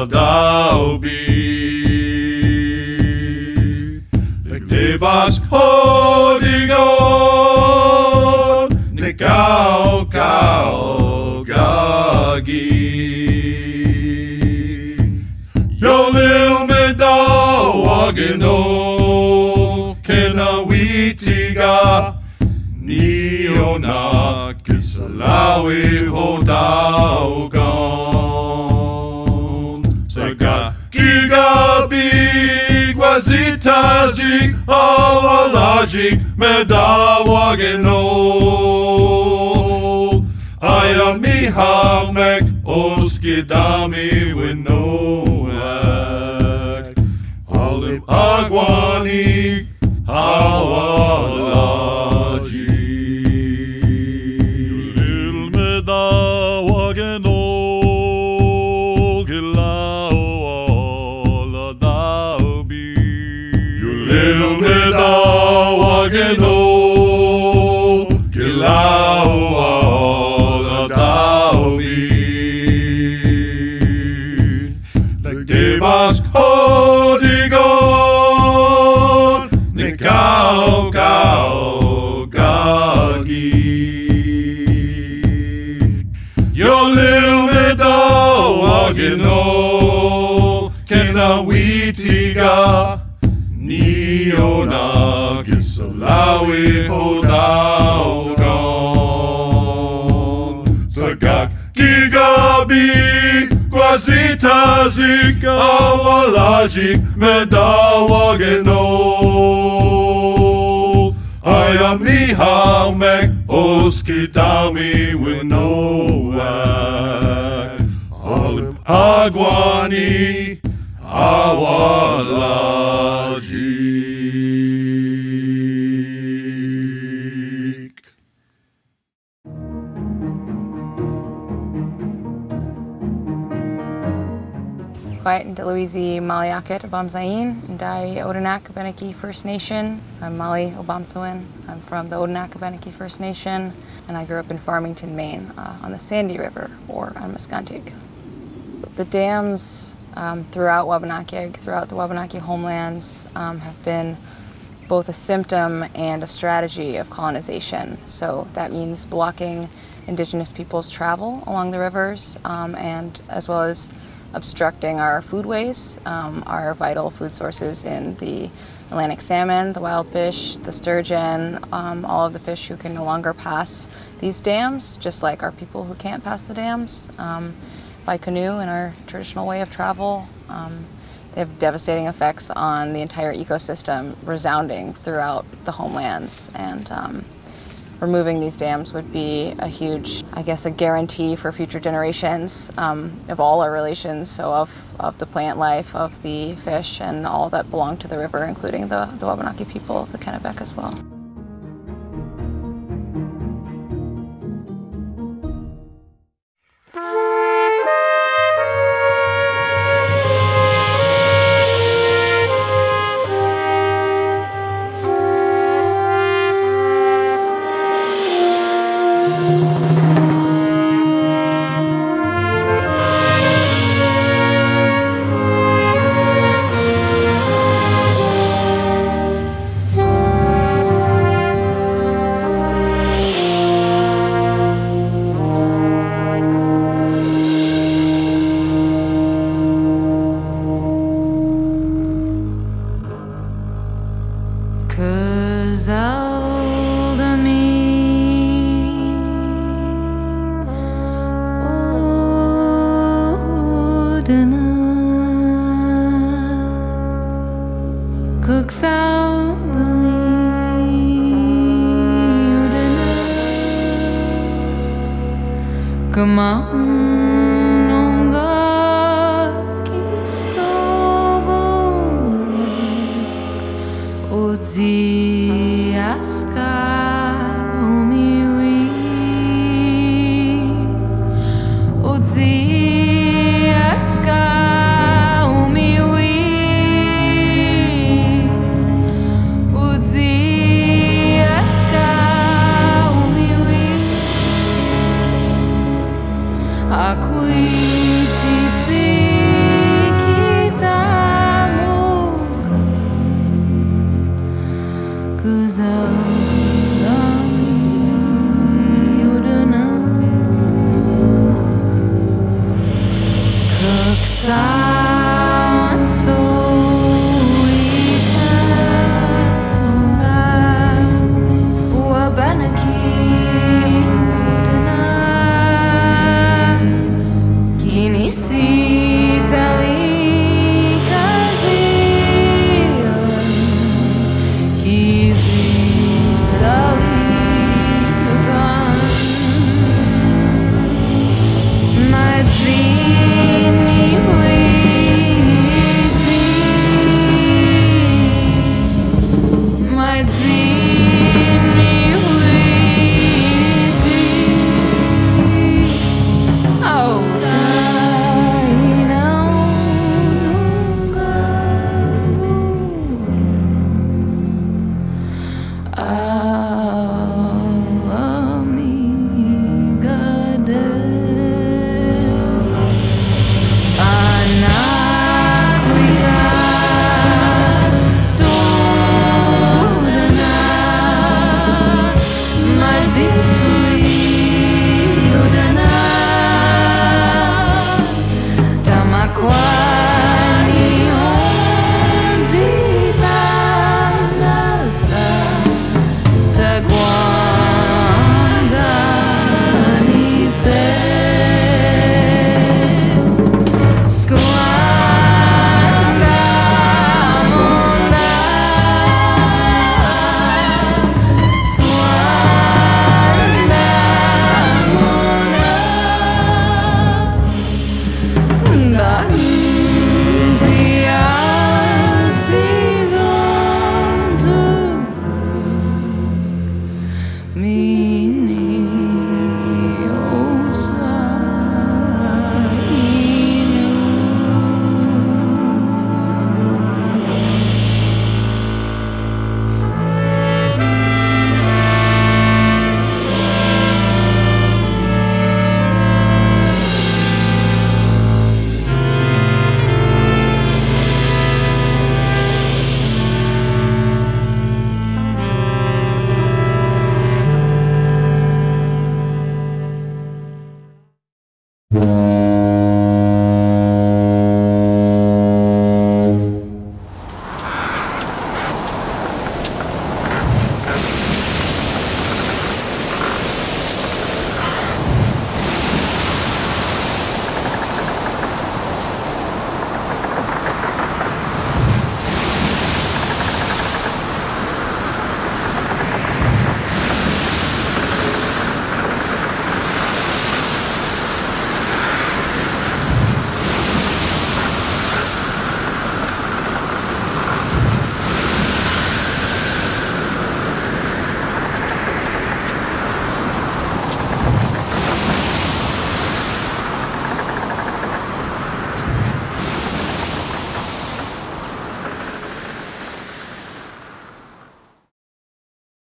a be Nek de bas holding on Nek au kau gagi. Yo lil me da wagino Kena witiga. Nio na kisalawi hodau Guazitazi awalajik Meda wagino Aya mi hamek oskidami winoak Alim agwani awalaji Quasitazik Awalajik Medawageno I am Nihamek Oskidami Winoak Alim Agwani Awalajik Deloizi Maliakat Abamzain and I Odanak Abenaki First Nation. I'm Molly Obomsawin. I'm from the Odanak Abenaki First Nation and I grew up in Farmington, Maine uh, on the Sandy River or on Muscontic. The dams um, throughout Wabanaki, throughout the Wabanaki homelands um, have been both a symptom and a strategy of colonization. So that means blocking indigenous peoples' travel along the rivers um, and as well as obstructing our foodways, um, our vital food sources in the Atlantic salmon, the wild fish, the sturgeon, um, all of the fish who can no longer pass these dams, just like our people who can't pass the dams um, by canoe in our traditional way of travel. Um, they have devastating effects on the entire ecosystem, resounding throughout the homelands. And um, removing these dams would be a huge, I guess, a guarantee for future generations um, of all our relations, so of, of the plant life, of the fish, and all that belong to the river, including the, the Wabanaki people of the Kennebec as well.